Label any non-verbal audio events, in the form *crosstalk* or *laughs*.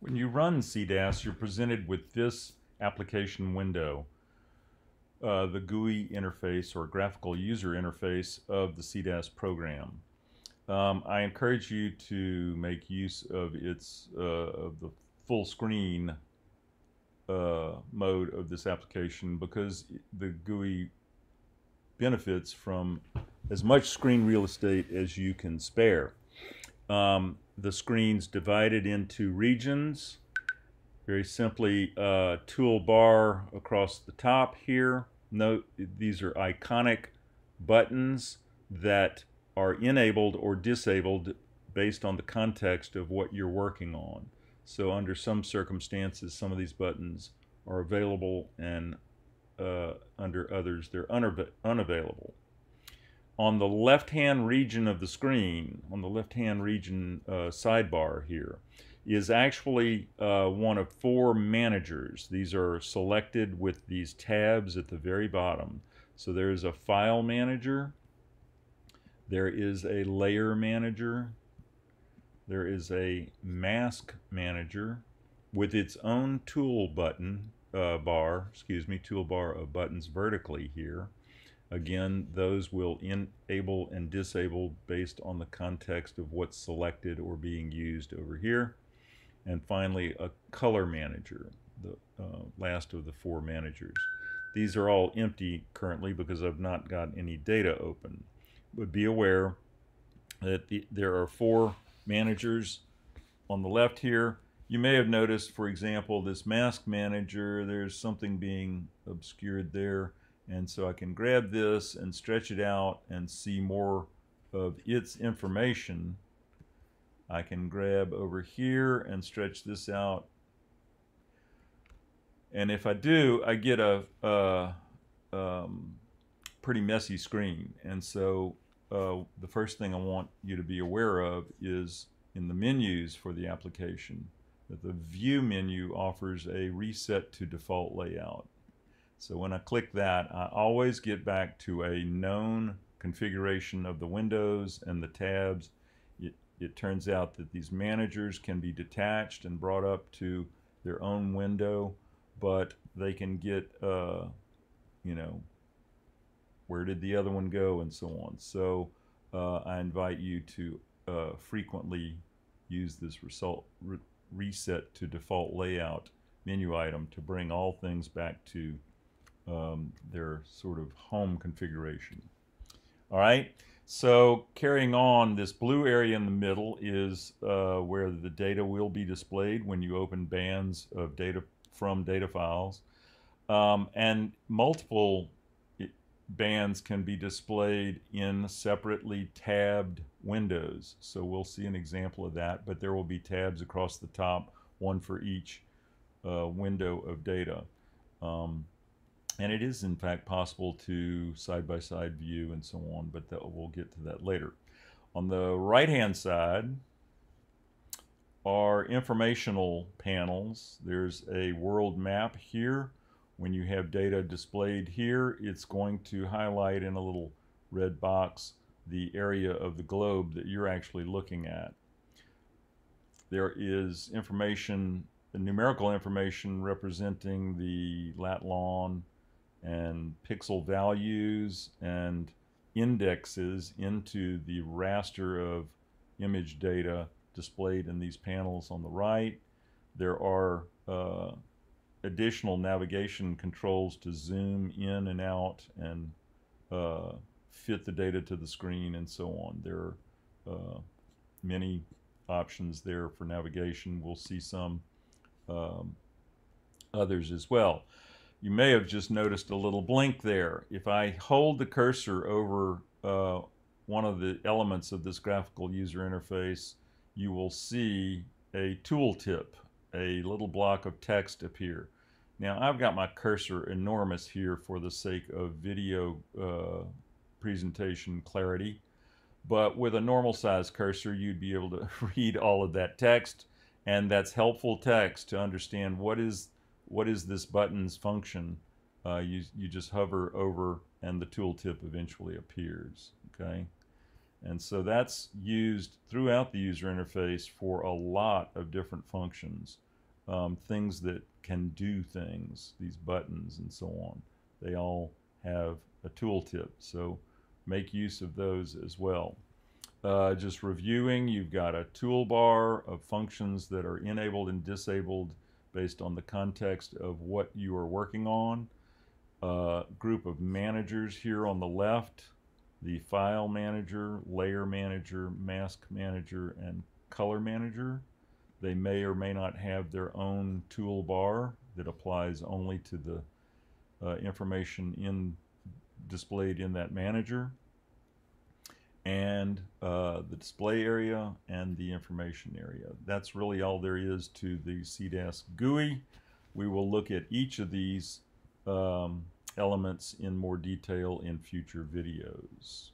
When you run SeaDAS, you're presented with this application window, uh, the GUI interface or graphical user interface of the SeaDAS program. Um, I encourage you to make use of its uh, of the full screen uh, mode of this application because the GUI benefits from as much screen real estate as you can spare. Um, the screen's divided into regions. Very simply, uh, toolbar across the top here. Note these are iconic buttons that are enabled or disabled based on the context of what you're working on. So under some circumstances, some of these buttons are available and uh, under others, they're unavailable. On the left-hand region of the screen, on the left-hand region uh, sidebar here, is actually uh, one of four managers. These are selected with these tabs at the very bottom. So there's a file manager, there is a layer manager, there is a mask manager with its own tool button uh, bar, excuse me, toolbar of buttons vertically here. Again, those will enable and disable based on the context of what's selected or being used over here. And finally, a color manager, the uh, last of the four managers. These are all empty currently because I've not got any data open. But be aware that the, there are four managers on the left here you may have noticed, for example, this mask manager, there's something being obscured there. And so I can grab this and stretch it out and see more of its information. I can grab over here and stretch this out. And if I do, I get a, a um, pretty messy screen. And so uh, the first thing I want you to be aware of is in the menus for the application that the view menu offers a reset to default layout. So when I click that, I always get back to a known configuration of the windows and the tabs. It, it turns out that these managers can be detached and brought up to their own window, but they can get, uh, you know, where did the other one go and so on. So uh, I invite you to uh, frequently use this result re reset to default layout menu item to bring all things back to um, their sort of home configuration. All right, so carrying on, this blue area in the middle is uh, where the data will be displayed when you open bands of data from data files. Um, and multiple bands can be displayed in separately tabbed windows. So we'll see an example of that, but there will be tabs across the top, one for each uh, window of data. Um, and it is in fact possible to side-by-side -side view and so on, but that, we'll get to that later. On the right-hand side are informational panels. There's a world map here when you have data displayed here, it's going to highlight in a little red box the area of the globe that you're actually looking at. There is information, the numerical information representing the lat long and pixel values and indexes into the raster of image data displayed in these panels on the right. There are uh, additional navigation controls to zoom in and out and uh, fit the data to the screen and so on. There are uh, many options there for navigation. We'll see some um, others as well. You may have just noticed a little blink there. If I hold the cursor over uh, one of the elements of this graphical user interface, you will see a tooltip a little block of text appear. Now I've got my cursor enormous here for the sake of video uh, presentation clarity, but with a normal size cursor you'd be able to *laughs* read all of that text and that's helpful text to understand what is what is this button's function. Uh, you, you just hover over and the tooltip eventually appears, okay? And so that's used throughout the user interface for a lot of different functions. um, things that can do things, these buttons and so on. They all have a tooltip, so make use of those as well. Uh, just reviewing, you've got a toolbar of functions that are enabled and disabled based on the context of what you are working on. A group of managers here on the left, the file manager, layer manager, mask manager, and color manager. They may or may not have their own toolbar that applies only to the uh, information in displayed in that manager and uh, the display area and the information area. That's really all there is to the SeaDAS GUI. We will look at each of these um, elements in more detail in future videos.